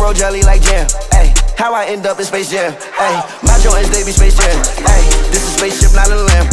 roll jelly like jam. Ayy, how I end up in Space Jam. Ayy, my joints, they be Space Jam. Ayy, this is spaceship, not a lamb.